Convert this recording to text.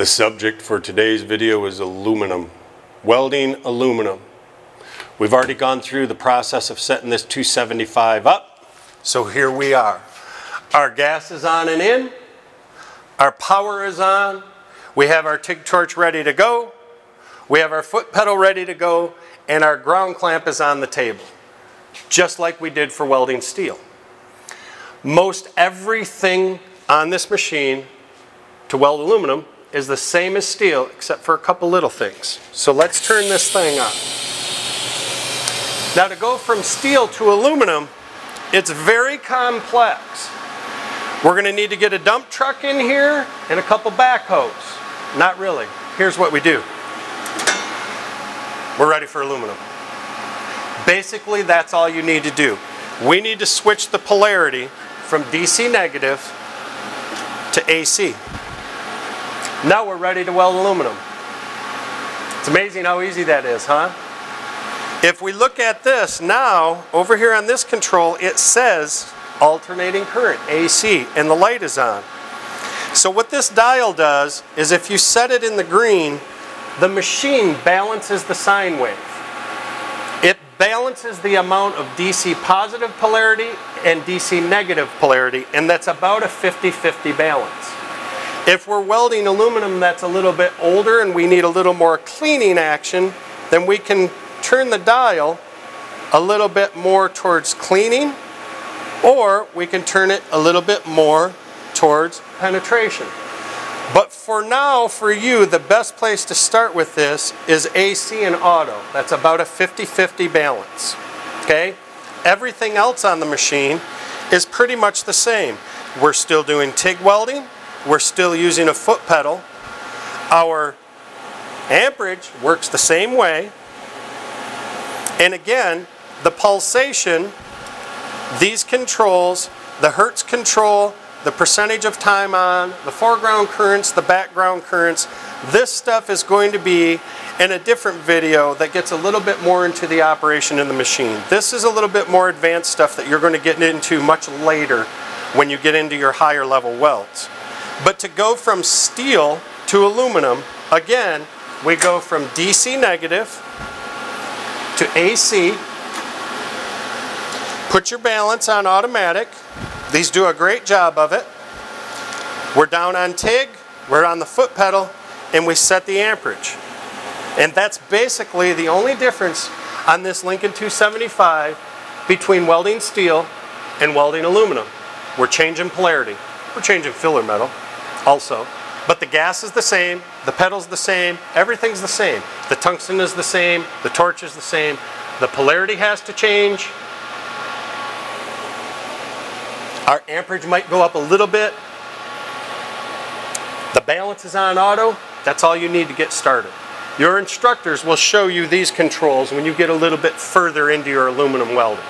The subject for today's video is aluminum, welding aluminum. We've already gone through the process of setting this 275 up, so here we are. Our gas is on and in, our power is on, we have our TIG torch ready to go, we have our foot pedal ready to go, and our ground clamp is on the table, just like we did for welding steel. Most everything on this machine to weld aluminum is the same as steel except for a couple little things. So let's turn this thing on. Now to go from steel to aluminum, it's very complex. We're going to need to get a dump truck in here and a couple backhoes. Not really. Here's what we do. We're ready for aluminum. Basically, that's all you need to do. We need to switch the polarity from DC negative to AC. Now we're ready to weld aluminum. It's amazing how easy that is, huh? If we look at this now, over here on this control, it says alternating current, AC, and the light is on. So what this dial does is if you set it in the green, the machine balances the sine wave. It balances the amount of DC positive polarity and DC negative polarity, and that's about a 50-50 balance. If we're welding aluminum that's a little bit older and we need a little more cleaning action, then we can turn the dial a little bit more towards cleaning, or we can turn it a little bit more towards penetration. But for now, for you, the best place to start with this is AC and auto. That's about a 50-50 balance, okay? Everything else on the machine is pretty much the same. We're still doing TIG welding. We're still using a foot pedal. Our amperage works the same way. And again, the pulsation, these controls, the Hertz control, the percentage of time on, the foreground currents, the background currents. This stuff is going to be in a different video that gets a little bit more into the operation of the machine. This is a little bit more advanced stuff that you're going to get into much later when you get into your higher level welds. But to go from steel to aluminum, again, we go from DC negative to AC. Put your balance on automatic. These do a great job of it. We're down on TIG, we're on the foot pedal, and we set the amperage. And that's basically the only difference on this Lincoln 275 between welding steel and welding aluminum. We're changing polarity. We're changing filler metal also. But the gas is the same, the pedal's the same, everything's the same. The tungsten is the same, the torch is the same. The polarity has to change, Our amperage might go up a little bit. The balance is on auto. That's all you need to get started. Your instructors will show you these controls when you get a little bit further into your aluminum welding.